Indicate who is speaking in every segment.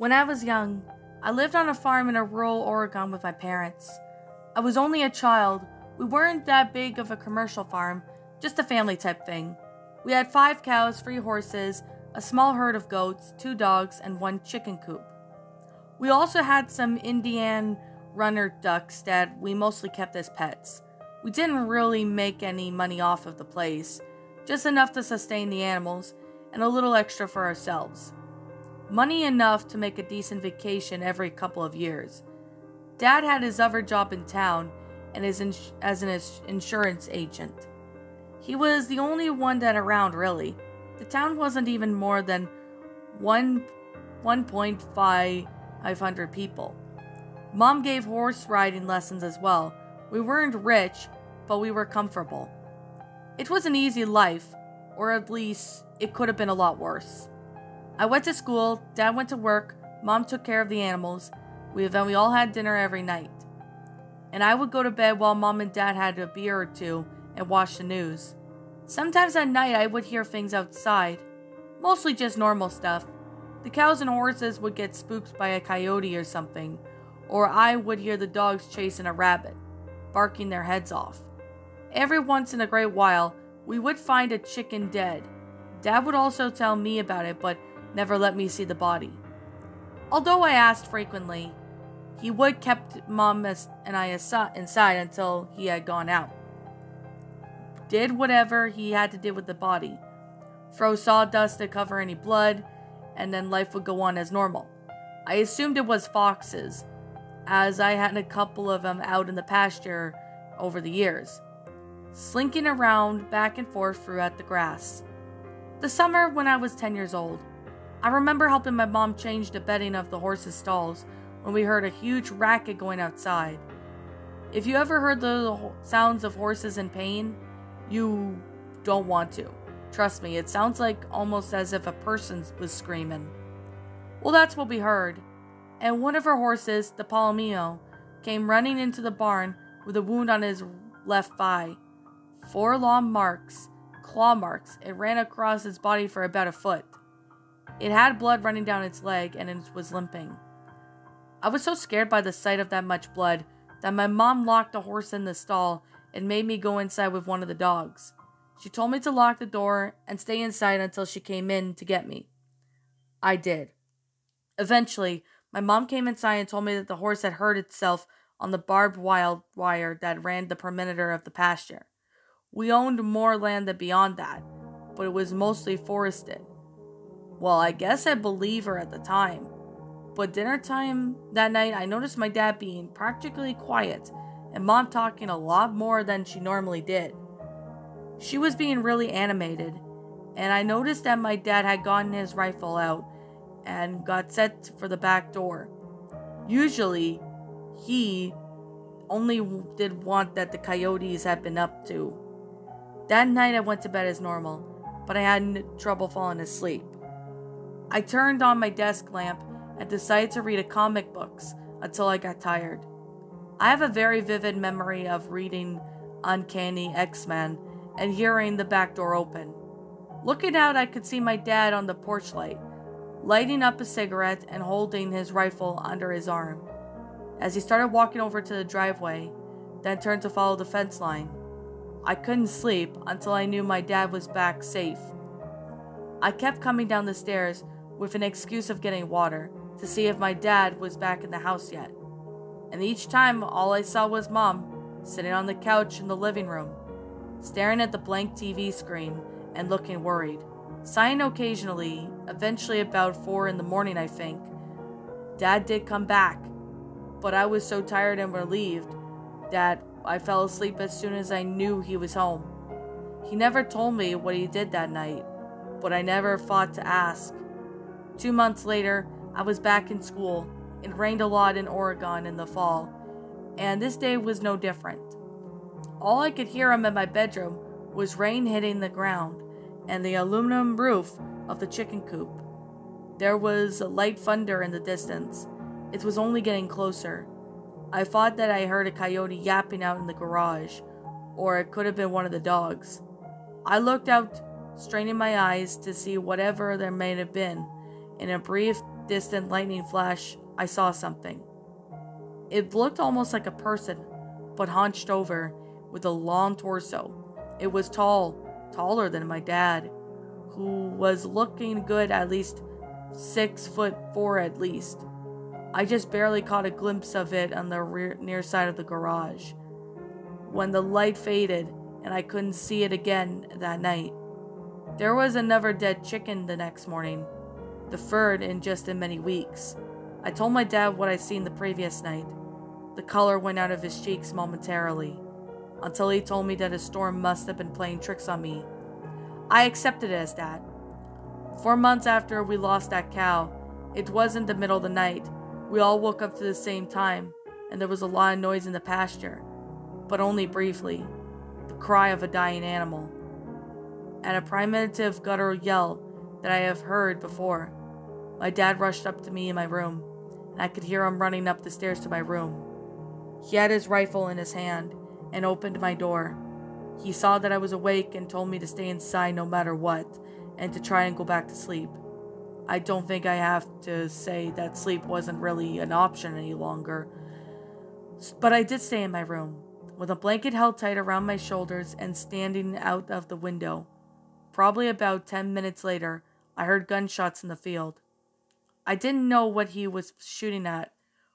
Speaker 1: When I was young, I lived on a farm in a rural Oregon with my parents. I was only a child. We weren't that big of a commercial farm, just a family type thing. We had five cows, three horses, a small herd of goats, two dogs, and one chicken coop. We also had some Indian runner ducks that we mostly kept as pets. We didn't really make any money off of the place, just enough to sustain the animals and a little extra for ourselves. Money enough to make a decent vacation every couple of years. Dad had his other job in town and is ins- as an insurance agent. He was the only one that around really. The town wasn't even more than 1 1.500 people. Mom gave horse riding lessons as well. We weren't rich, but we were comfortable. It was an easy life, or at least it could have been a lot worse. I went to school, dad went to work, mom took care of the animals. We then we all had dinner every night. And I would go to bed while mom and dad had a beer or two and watch the news. Sometimes at night I would hear things outside, mostly just normal stuff. The cows and horses would get spooked by a coyote or something, or I would hear the dogs chasing a rabbit, barking their heads off. Every once in a great while, we would find a chicken dead. Dad would also tell me about it, but never let me see the body. Although I asked frequently, he would kept mom and I inside until he had gone out. Did whatever he had to do with the body. Throw sawdust to cover any blood, and then life would go on as normal. I assumed it was foxes, as I had a couple of them out in the pasture over the years, slinking around back and forth throughout the grass. The summer when I was 10 years old, I remember helping my mom change the bedding of the horses' stalls when we heard a huge racket going outside. If you ever heard the sounds of horses in pain, you don't want to. Trust me, it sounds like almost as if a person was screaming. Well, that's what we heard. And one of her horses, the Palomino, came running into the barn with a wound on his left thigh. Four long marks, claw marks. It ran across his body for about a foot. It had blood running down its leg and it was limping. I was so scared by the sight of that much blood that my mom locked the horse in the stall and made me go inside with one of the dogs. She told me to lock the door and stay inside until she came in to get me. I did. Eventually, my mom came inside and told me that the horse had hurt itself on the barbed wire that ran the perimeter of the pasture. We owned more land than beyond that, but it was mostly forested. Well, I guess I believe her at the time. But dinner time that night, I noticed my dad being practically quiet and mom talking a lot more than she normally did. She was being really animated, and I noticed that my dad had gotten his rifle out and got set for the back door. Usually, he only did want that the coyotes had been up to. That night I went to bed as normal, but I had trouble falling asleep. I turned on my desk lamp and decided to read a comic books until I got tired. I have a very vivid memory of reading Uncanny X-Men and hearing the back door open. Looking out, I could see my dad on the porch light, lighting up a cigarette and holding his rifle under his arm. As he started walking over to the driveway, then turned to follow the fence line. I couldn't sleep until I knew my dad was back safe. I kept coming down the stairs with an excuse of getting water to see if my dad was back in the house yet. And each time, all I saw was mom sitting on the couch in the living room, staring at the blank TV screen and looking worried, sighing occasionally, eventually about 4 in the morning, I think. Dad did come back, but I was so tired and relieved that I fell asleep as soon as I knew he was home. He never told me what he did that night, but I never thought to ask. Two months later, I was back in school. It rained a lot in Oregon in the fall, and this day was no different. All I could hear in my bedroom was rain hitting the ground and the aluminum roof of the chicken coop. There was a light thunder in the distance. It was only getting closer. I thought that I heard a coyote yapping out in the garage, or it could have been one of the dogs. I looked out, straining my eyes to see whatever there may have been. In a brief, distant lightning flash, I saw something. It looked almost like a person, but hunched over, with a long torso. It was tall, taller than my dad, who was looking good at least six foot four at least. I just barely caught a glimpse of it on the rear, near side of the garage. When the light faded and I couldn't see it again that night, there was another dead chicken the next morning, the third in just in many weeks. I told my dad what I'd seen the previous night. The color went out of his cheeks momentarily, until he told me that a storm must have been playing tricks on me. I accepted it as that. Four months after we lost that cow, it wasn't the middle of the night, we all woke up to the same time, and there was a lot of noise in the pasture, but only briefly the cry of a dying animal, and a primitive guttural yell that I have heard before. My dad rushed up to me in my room, and I could hear him running up the stairs to my room. He had his rifle in his hand and opened my door. He saw that I was awake and told me to stay inside no matter what and to try and go back to sleep. I don't think I have to say that sleep wasn't really an option any longer. But I did stay in my room, with a blanket held tight around my shoulders and standing out of the window. Probably about ten minutes later, I heard gunshots in the field. I didn't know what he was shooting at.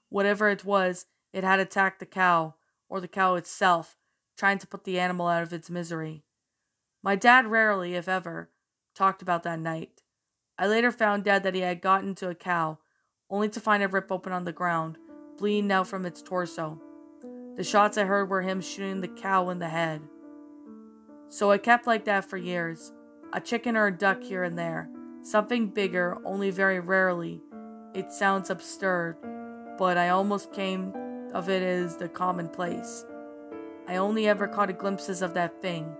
Speaker 1: Whatever it was, it had attacked the cow, or the cow itself, trying to put the animal out of its misery. My dad rarely, if ever, talked about that night. I later found out that he had gotten to a cow, only to find it rip open on the ground, bleeding out from its torso. The shots I heard were him shooting the cow in the head. So I kept like that for years. A chicken or a duck here and there. Something bigger, only very rarely. It sounds absurd, but I almost came of it is the commonplace. I only ever caught glimpses of that thing.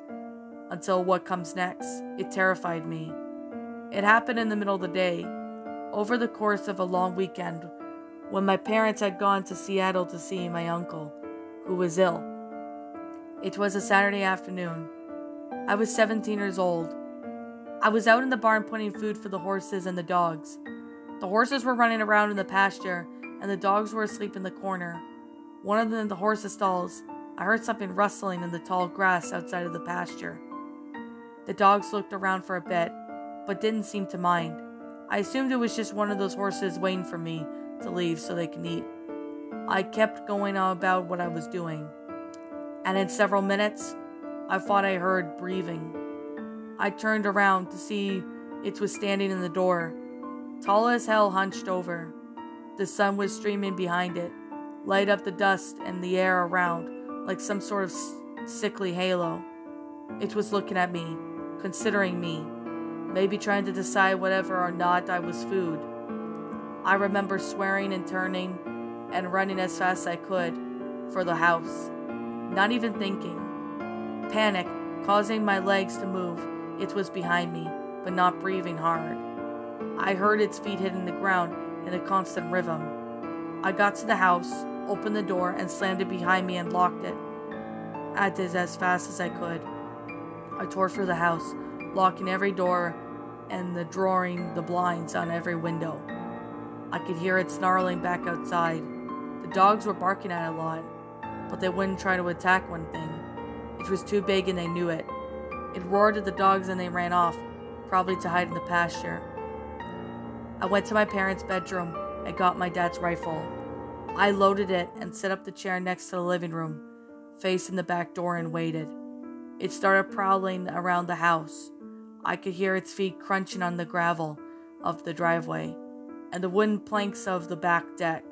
Speaker 1: Until what comes next. It terrified me. It happened in the middle of the day, over the course of a long weekend, when my parents had gone to Seattle to see my uncle, who was ill. It was a Saturday afternoon. I was 17 years old. I was out in the barn putting food for the horses and the dogs. The horses were running around in the pasture, and the dogs were asleep in the corner. One of them in the horses' stalls, I heard something rustling in the tall grass outside of the pasture. The dogs looked around for a bit, but didn't seem to mind. I assumed it was just one of those horses waiting for me to leave so they can eat. I kept going on about what I was doing, and in several minutes, I thought I heard breathing. I turned around to see it was standing in the door, tall as hell, hunched over. The sun was streaming behind it, light up the dust and the air around like some sort of sickly halo. It was looking at me, considering me maybe trying to decide whether or not I was food. I remember swearing and turning and running as fast as I could for the house, not even thinking. Panic causing my legs to move. It was behind me, but not breathing hard. I heard its feet hitting the ground in a constant rhythm. I got to the house, opened the door, and slammed it behind me and locked it. I did as fast as I could. I tore through the house, locking every door and the drawing the blinds on every window. I could hear it snarling back outside. The dogs were barking at it a lot, but they wouldn't try to attack one thing. It was too big and they knew it. It roared at the dogs and they ran off, probably to hide in the pasture. I went to my parents' bedroom and got my dad's rifle. I loaded it and set up the chair next to the living room, facing the back door, and waited. It started prowling around the house. I could hear its feet crunching on the gravel of the driveway and the wooden planks of the back deck.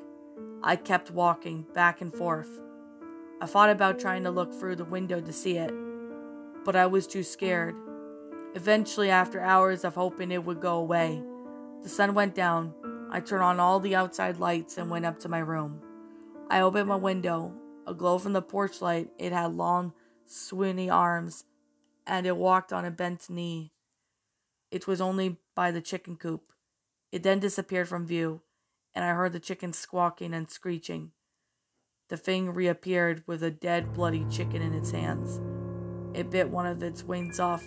Speaker 1: I kept walking back and forth. I thought about trying to look through the window to see it, but I was too scared. Eventually, after hours of hoping it would go away, the sun went down. I turned on all the outside lights and went up to my room. I opened my window. A glow from the porch light. It had long, swinny arms, and it walked on a bent knee. It was only by the chicken coop. It then disappeared from view, and I heard the chickens squawking and screeching. The thing reappeared with a dead, bloody chicken in its hands. It bit one of its wings off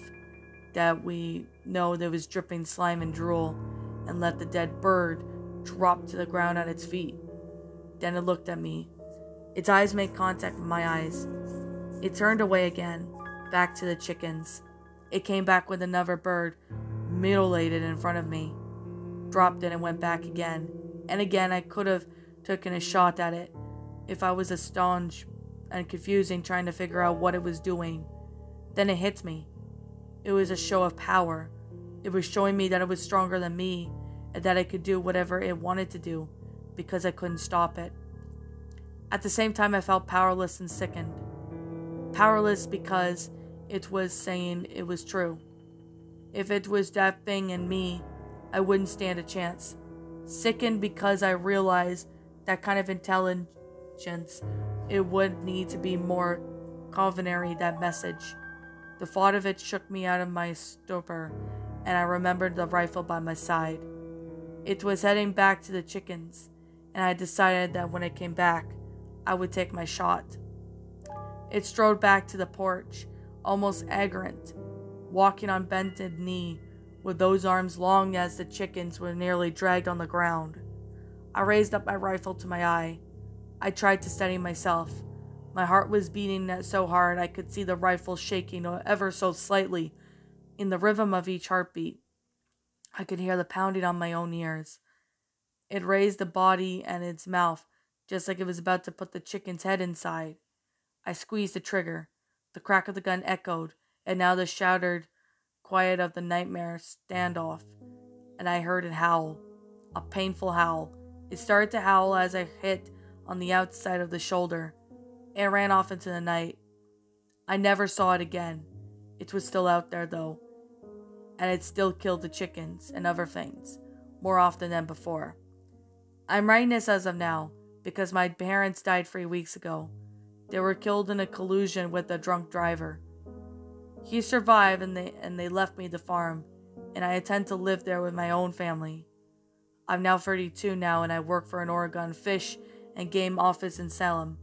Speaker 1: that we know there was dripping slime and drool and let the dead bird drop to the ground at its feet. Then it looked at me. Its eyes made contact with my eyes. It turned away again, back to the chickens. It came back with another bird, mutilated in front of me. Dropped it and went back again. And again I could have taken a shot at it if I was astonished and confusing trying to figure out what it was doing. Then it hit me. It was a show of power. It was showing me that it was stronger than me and that I could do whatever it wanted to do because I couldn't stop it. At the same time, I felt powerless and sickened. Powerless because it was saying it was true. If it was that thing in me, I wouldn't stand a chance. Sickened because I realized that kind of intelligence, it would need to be more convenary, that message. The thought of it shook me out of my stupor, and I remembered the rifle by my side. It was heading back to the chickens, and I decided that when it came back, I would take my shot. It strode back to the porch, almost arrogant, walking on bended knee, with those arms long as the chickens were nearly dragged on the ground. I raised up my rifle to my eye. I tried to steady myself. My heart was beating so hard I could see the rifle shaking ever so slightly in the rhythm of each heartbeat. I could hear the pounding on my own ears. It raised the body and its mouth, just like it was about to put the chicken's head inside. I squeezed the trigger. The crack of the gun echoed, and now the shattered quiet of the nightmare standoff, and I heard it howl. A painful howl. It started to howl as I hit on the outside of the shoulder. It ran off into the night. I never saw it again. It was still out there, though, and it still killed the chickens and other things, more often than before. I'm writing this as of now, because my parents died three weeks ago. They were killed in a collision with a drunk driver. He survived and they, and they left me the farm, and I intend to live there with my own family. I'm now 32 now and I work for an Oregon fish and game office in Salem.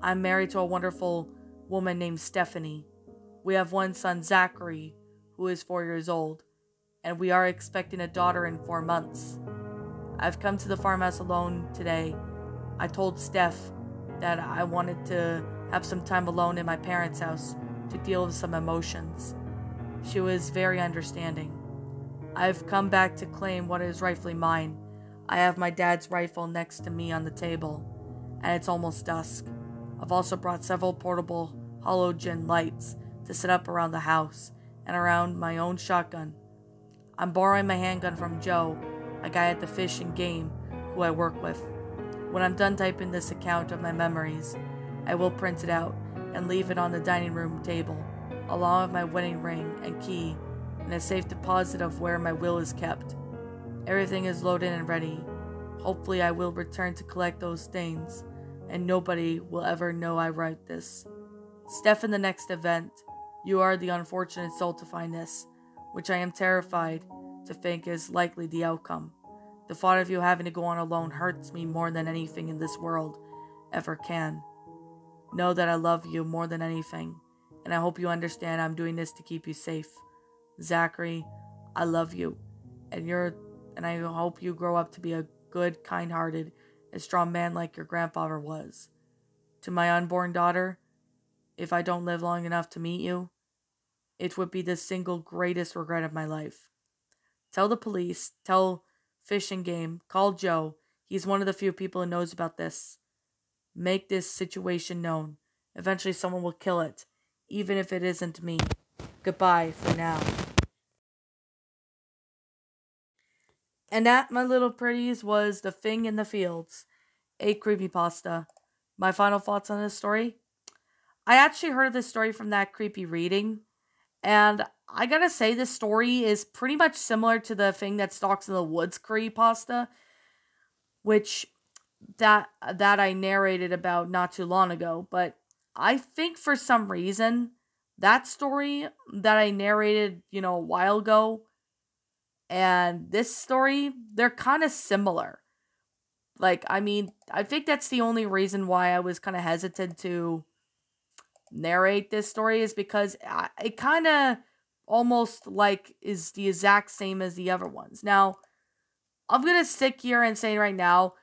Speaker 1: I'm married to a wonderful woman named Stephanie. We have one son, Zachary, who is four years old, and we are expecting a daughter in four months. I've come to the farmhouse alone today. I told Steph that I wanted to have some time alone in my parents' house to deal with some emotions. She was very understanding. I've come back to claim what is rightfully mine. I have my dad's rifle next to me on the table, and it's almost dusk. I've also brought several portable halogen lights to set up around the house and around my own shotgun. I'm borrowing my handgun from Joe, a guy at the fish and game who I work with. When I'm done typing this account of my memories, I will print it out and leave it on the dining room table, along with my wedding ring and key, in a safe deposit of where my will is kept. Everything is loaded and ready. Hopefully, I will return to collect those things, and nobody will ever know I write this. Steph, in the next event, you are the unfortunate soul to find this, which I am terrified to think is likely the outcome. The thought of you having to go on alone hurts me more than anything in this world ever can. Know that I love you more than anything, and I hope you understand I'm doing this to keep you safe. Zachary, I love you, and you're and I hope you grow up to be a good, kind-hearted, and strong man like your grandfather was. To my unborn daughter, if I don't live long enough to meet you, it would be the single greatest regret of my life. Tell the police, tell Fish and Game. Call Joe. He's one of the few people who knows about this. Make this situation known. Eventually, someone will kill it, even if it isn't me. Goodbye for now. And that, my little pretties, was The Thing in the Fields, a creepypasta. My final thoughts on this story? I actually heard of this story from that creepy reading, and I gotta say, this story is pretty much similar to the thing that stalks in the woods creepypasta, which that that I narrated about not too long ago. But I think for some reason that story that I narrated, you know, a while ago, and this story, they're kind of similar. Like, I mean, I think that's the only reason why I was kind of hesitant to narrate this story is because it kind of almost like is the exact same as the other ones. Now, I'm going to stick here and say right now,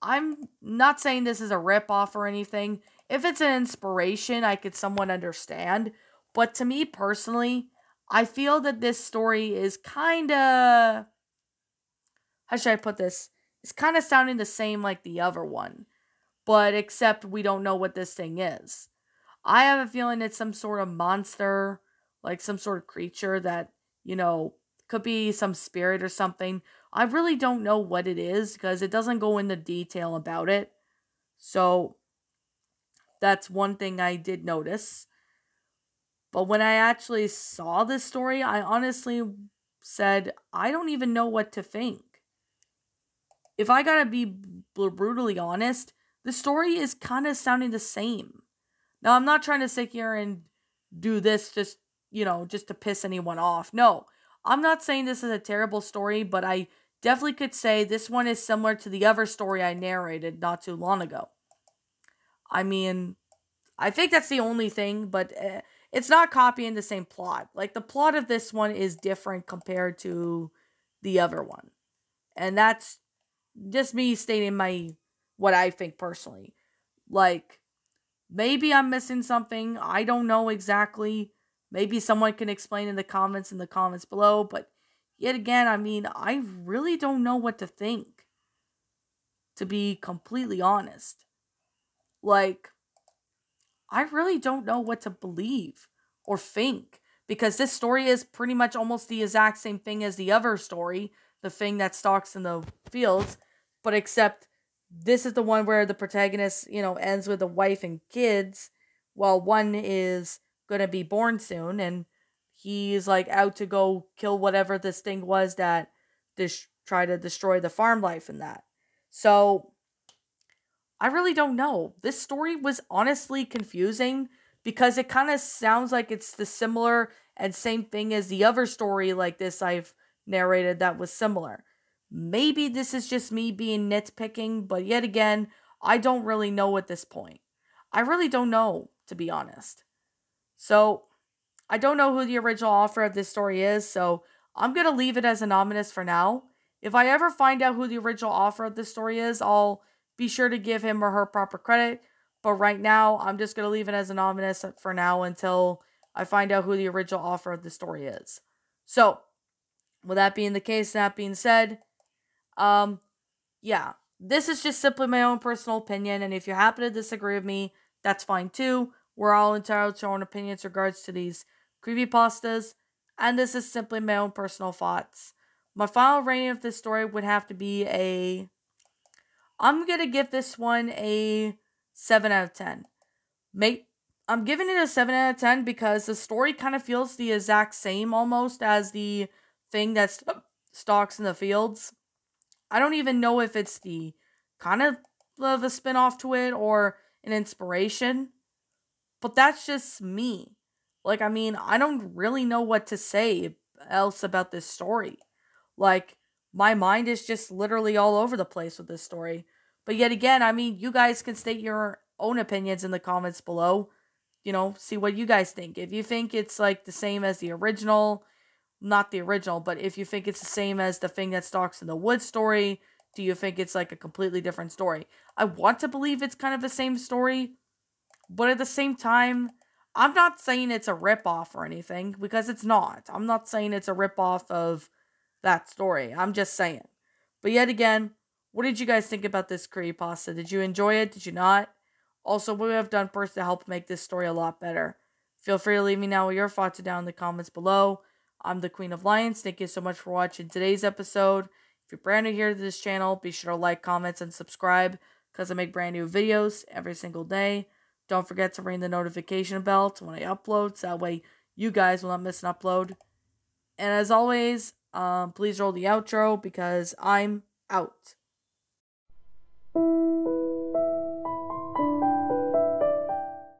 Speaker 1: I'm not saying this is a rip off or anything. If it's an inspiration, I could somewhat understand. But to me personally, I feel that this story is kind of. How should I put this? It's kind of sounding the same like the other one, but except we don't know what this thing is. I have a feeling it's some sort of monster, like some sort of creature that, you know, could be some spirit or something. I really don't know what it is because it doesn't go into detail about it. So that's one thing I did notice. But when I actually saw this story, I honestly said, I don't even know what to think. If I gotta be brutally honest, the story is kind of sounding the same. Now, I'm not trying to sit here and do this just, you know, just to piss anyone off. No, I'm not saying this is a terrible story, but I definitely could say this one is similar to the other story I narrated not too long ago. I mean, I think that's the only thing, but uh, it's not copying the same plot. Like the plot of this one is different compared to the other one. And that's just me stating my what I think personally. Like maybe I'm missing something. I don't know exactly. Maybe someone can explain in the comments in the comments below, but yet again, I mean, I really don't know what to think. To be completely honest. Like I really don't know what to believe or think because this story is pretty much almost the exact same thing as the other story, the thing that stalks in the fields, but except this is the one where the protagonist, you know, ends with a wife and kids, while one is gonna be born soon, and he's like out to go kill whatever this thing was that this try to destroy the farm life and that. So I really don't know. This story was honestly confusing because it kind of sounds like it's the similar and same thing as the other story like this I've narrated that was similar. Maybe this is just me being nitpicking, but yet again, I don't really know at this point. I really don't know, to be honest. So, I don't know who the original author of this story is, so I'm going to leave it as anonymous for now. If I ever find out who the original author of this story is, I'll be sure to give him or her proper credit. But right now, I'm just going to leave it as anonymous for now until I find out who the original author of the story is. So, with that being the case, that being said, um, yeah, this is just simply my own personal opinion. And if you happen to disagree with me, that's fine too. We're all entitled to our own opinions regards to these creepy pastas, And this is simply my own personal thoughts. My final rating of this story would have to be a I'm gonna give this one a seven out of ten. Make I'm giving it a seven out of ten because the story kind of feels the exact same almost as the thing that st- stalks in the fields. I don't even know if it's the kind of of a spin-off to it or an inspiration. But that's just me. Like I mean, I don't really know what to say else about this story. Like my mind is just literally all over the place with this story. But yet again, I mean, you guys can state your own opinions in the comments below. You know, see what you guys think. If you think it's like the same as the original, not the original, but if you think it's the same as the thing that stalks in the wood story, do you think it's like a completely different story? I want to believe it's kind of the same story, but at the same time, I'm not saying it's a ripoff or anything because it's not. I'm not saying it's a ripoff of that story. I'm just saying. But yet again, what did you guys think about this creepypasta? Did you enjoy it? Did you not? Also, what we have done first to help make this story a lot better? Feel free to leave me now with your thoughts down in the comments below. I'm the Queen of Lions. Thank you so much for watching today's episode. If you're brand new here to this channel, be sure to like, comments, and subscribe because I make brand new videos every single day. Don't forget to ring the notification bell to when I upload, so that way you guys will not miss an upload. And as always, um, please roll the outro because I'm out.